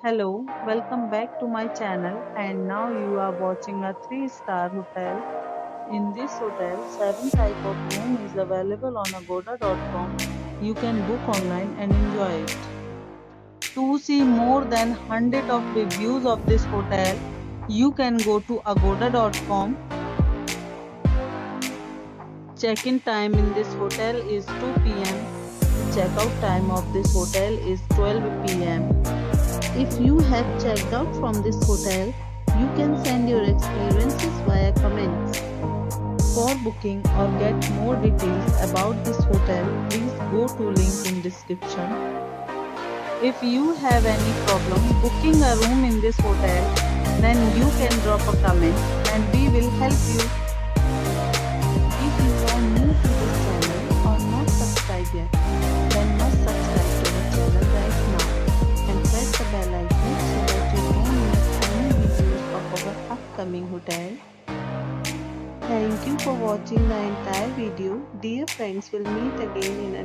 Hello, welcome back to my channel and now you are watching a 3-star hotel. In this hotel, 7 type of room is available on agoda.com. You can book online and enjoy it. To see more than 100 of reviews of this hotel, you can go to agoda.com. Check-in time in this hotel is 2 pm. Check-out time of this hotel is 12 pm. If you have checked out from this hotel, you can send your experiences via comments. For booking or get more details about this hotel, please go to link in description. If you have any problem booking a room in this hotel, then you can drop a comment and we will help you. Hotel. Thank you for watching the entire video. Dear friends, we'll meet again in a